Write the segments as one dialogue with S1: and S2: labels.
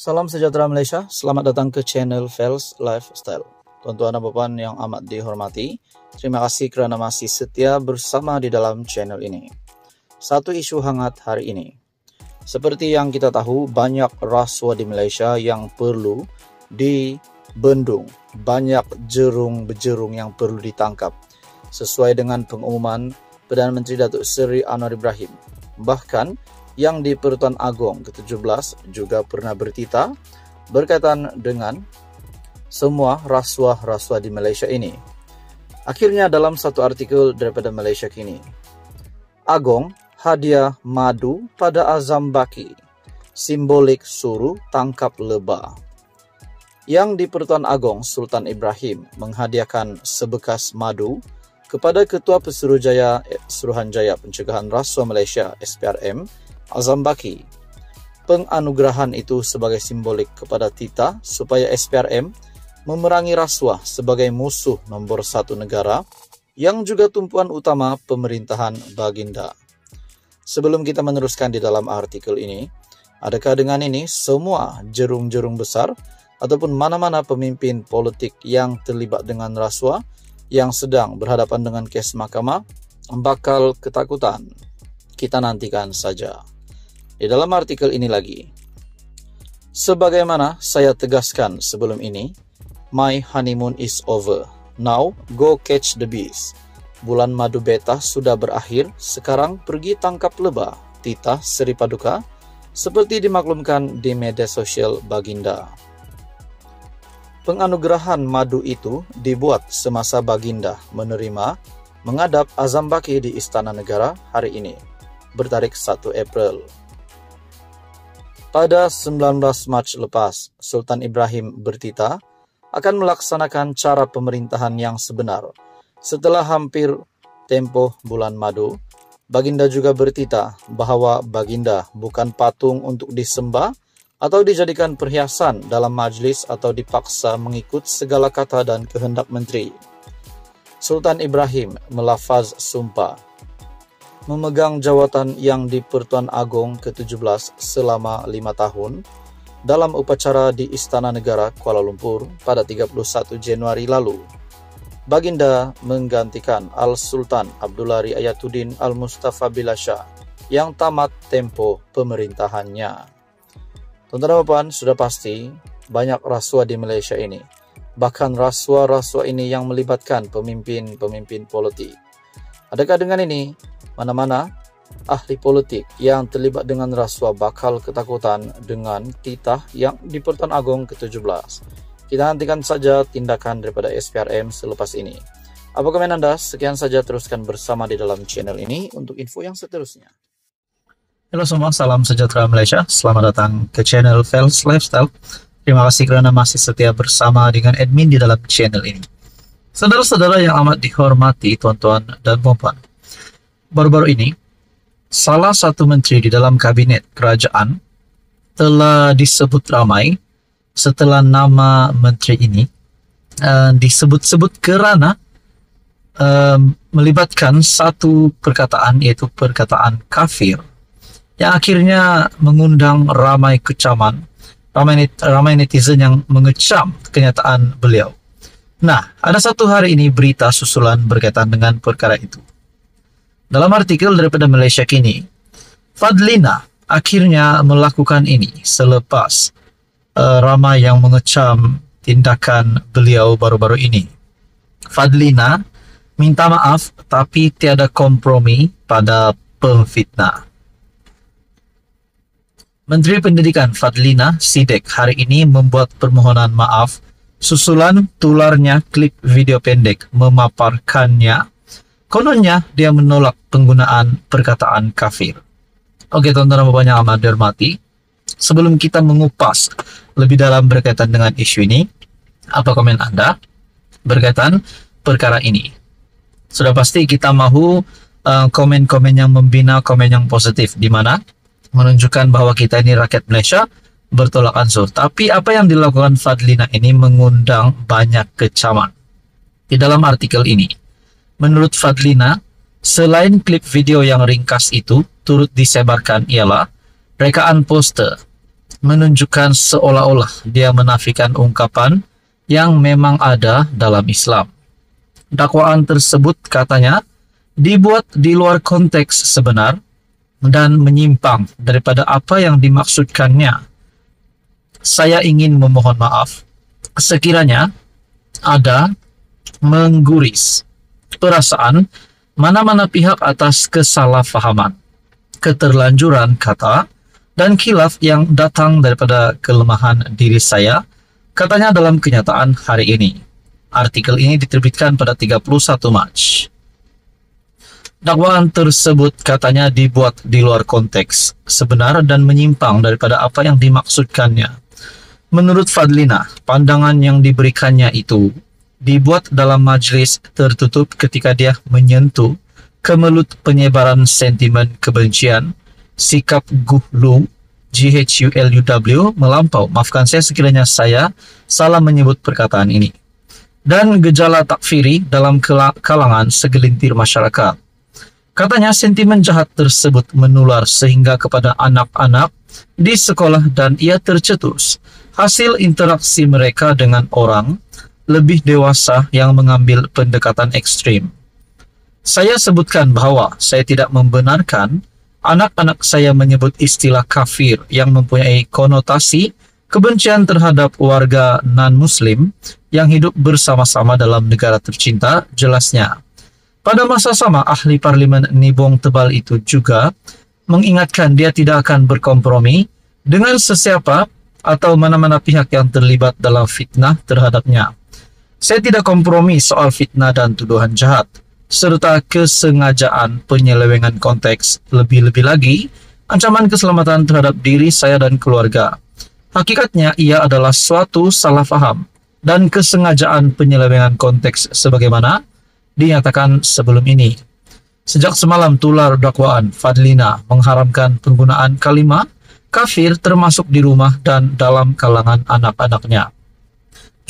S1: Salam sejahtera Malaysia, selamat datang ke channel Fels Lifestyle. Tuan-tuan dan puan yang amat dihormati, terima kasih kerana masih setia bersama di dalam channel ini. Satu isu hangat hari ini. Seperti yang kita tahu, banyak rasuah di Malaysia yang perlu dibendung. Banyak jerung-bejerung yang perlu ditangkap. Sesuai dengan pengumuman Perdana Menteri Datuk Seri Anwar Ibrahim. Bahkan, yang di Pertuan Agong ke-17 juga pernah bertita berkaitan dengan semua rasuah-rasuah di Malaysia ini. Akhirnya dalam satu artikel daripada Malaysia kini, Agong hadiah madu pada Azam Baki, simbolik suruh tangkap lebah. Yang di Pertuan Agong, Sultan Ibrahim menghadiahkan sebekas madu kepada Ketua Pesuruhjaya Suruhanjaya Pencegahan Rasuah Malaysia SPRM Azam Baki. Penganugerahan itu sebagai simbolik kepada Tita supaya SPRM memerangi rasuah sebagai musuh nombor satu negara yang juga tumpuan utama pemerintahan Baginda. Sebelum kita meneruskan di dalam artikel ini, adakah dengan ini semua jerung-jerung besar ataupun mana-mana pemimpin politik yang terlibat dengan rasuah yang sedang berhadapan dengan kes mahkamah bakal ketakutan? Kita nantikan saja. Di dalam artikel ini lagi, sebagaimana saya tegaskan sebelum ini, my honeymoon is over. Now go catch the bees. Bulan madu beta sudah berakhir, sekarang pergi tangkap lebah. Tita Seri Paduka, seperti dimaklumkan di media sosial Baginda. Penganugerahan madu itu dibuat semasa Baginda menerima menghadap Azam Baki di Istana Negara hari ini, bertarik 1 April. Pada 19 Mac lepas, Sultan Ibrahim bertita akan melaksanakan cara pemerintahan yang sebenar. Setelah hampir tempoh bulan madu, Baginda juga bertita bahawa Baginda bukan patung untuk disembah atau dijadikan perhiasan dalam majlis atau dipaksa mengikut segala kata dan kehendak menteri. Sultan Ibrahim melafaz sumpah memegang jawatan yang di Pertuan Agong ke-17 selama lima tahun dalam upacara di Istana Negara Kuala Lumpur pada 31 Januari lalu. Baginda menggantikan Al-Sultan Abdullah Ayatuddin Al-Mustafa Bilasha yang tamat tempo pemerintahannya. Tuan-tuan dan sudah pasti banyak rasuah di Malaysia ini. Bahkan rasuah-rasuah ini yang melibatkan pemimpin-pemimpin politik. Adakah dengan ini mana-mana ahli politik yang terlibat dengan rasuah bakal ketakutan dengan titah yang di Pertuan Agong ke-17. Kita nantikan saja tindakan daripada SPRM selepas ini. Apa komen Anda? Sekian saja teruskan bersama di dalam channel ini untuk info yang seterusnya. Halo semua, salam sejahtera Malaysia. Selamat datang ke channel Fels Lifestyle. Terima kasih kerana masih setia bersama dengan admin di dalam channel ini. Saudara-saudara yang amat dihormati, tuan-tuan dan puan-puan baru-baru ini, salah satu menteri di dalam kabinet kerajaan telah disebut ramai setelah nama menteri ini uh, disebut-sebut kerana uh, melibatkan satu perkataan iaitu perkataan kafir yang akhirnya mengundang ramai kecaman, ramai, net, ramai netizen yang mengecam kenyataan beliau. Nah, ada satu hari ini berita susulan berkaitan dengan perkara itu. Dalam artikel daripada Malaysia kini, Fadlina akhirnya melakukan ini selepas uh, ramai yang mengecam tindakan beliau baru-baru ini. Fadlina minta maaf tapi tiada kompromi pada pemfitnah. Menteri Pendidikan Fadlina Sidek hari ini membuat permohonan maaf susulan tularnya klip video pendek memaparkannya Kononnya dia menolak penggunaan perkataan kafir. Oke tuan-tuan dan banyak amat dihormati. Sebelum kita mengupas lebih dalam berkaitan dengan isu ini, apa komen Anda berkaitan perkara ini? Sudah pasti kita mahu uh, komen-komen uh, yang membina, komen yang positif, di mana menunjukkan bahwa kita ini rakyat Malaysia bertolak ansur. Tapi apa yang dilakukan Fadlina ini mengundang banyak kecaman. Di dalam artikel ini, Menurut Fadlina, selain klip video yang ringkas itu turut disebarkan ialah rekaan poster menunjukkan seolah-olah dia menafikan ungkapan yang memang ada dalam Islam. Dakwaan tersebut katanya dibuat di luar konteks sebenar dan menyimpang daripada apa yang dimaksudkannya. Saya ingin memohon maaf sekiranya ada mengguris perasaan mana-mana pihak atas kesalahpahaman, keterlanjuran kata, dan kilaf yang datang daripada kelemahan diri saya, katanya dalam kenyataan hari ini. Artikel ini diterbitkan pada 31 Mac. Dakwaan tersebut katanya dibuat di luar konteks, sebenar dan menyimpang daripada apa yang dimaksudkannya. Menurut Fadlina, pandangan yang diberikannya itu dibuat dalam majlis tertutup ketika dia menyentuh kemelut penyebaran sentimen kebencian, sikap guhlu, GHULUW melampau. Maafkan saya sekiranya saya salah menyebut perkataan ini. Dan gejala takfiri dalam kalangan segelintir masyarakat. Katanya sentimen jahat tersebut menular sehingga kepada anak-anak di sekolah dan ia tercetus hasil interaksi mereka dengan orang lebih dewasa yang mengambil pendekatan ekstrim. Saya sebutkan bahwa saya tidak membenarkan anak-anak saya menyebut istilah kafir yang mempunyai konotasi kebencian terhadap warga non-muslim yang hidup bersama-sama dalam negara tercinta, jelasnya. Pada masa sama, ahli parlimen Nibong Tebal itu juga mengingatkan dia tidak akan berkompromi dengan sesiapa atau mana-mana pihak yang terlibat dalam fitnah terhadapnya. Saya tidak kompromi soal fitnah dan tuduhan jahat, serta kesengajaan penyelewengan konteks. Lebih-lebih lagi, ancaman keselamatan terhadap diri saya dan keluarga. Hakikatnya ia adalah suatu salah faham dan kesengajaan penyelewengan konteks sebagaimana dinyatakan sebelum ini. Sejak semalam tular dakwaan Fadlina mengharamkan penggunaan kalimat kafir termasuk di rumah dan dalam kalangan anak-anaknya.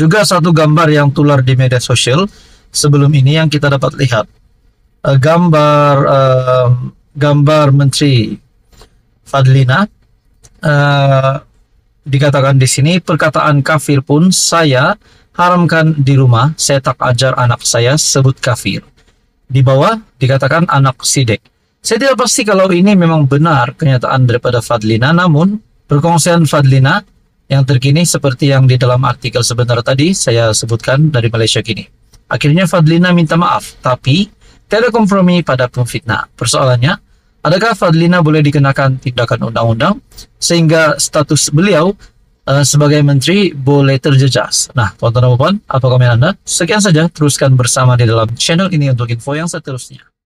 S1: Juga satu gambar yang tular di media sosial sebelum ini yang kita dapat lihat. Uh, gambar uh, gambar Menteri Fadlina uh, dikatakan di sini perkataan kafir pun saya haramkan di rumah, saya tak ajar anak saya sebut kafir. Di bawah dikatakan anak sidek. Saya tidak pasti kalau ini memang benar kenyataan daripada Fadlina, namun perkongsian Fadlina yang terkini seperti yang di dalam artikel sebentar tadi saya sebutkan dari Malaysia kini. Akhirnya Fadlina minta maaf, tapi tiada kompromi pada pemfitnah. Persoalannya, adakah Fadlina boleh dikenakan tindakan undang-undang sehingga status beliau uh, sebagai menteri boleh terjejas? Nah, tuan-tuan dan puan, apa komen Anda? Sekian saja, teruskan bersama di dalam channel ini untuk info yang seterusnya.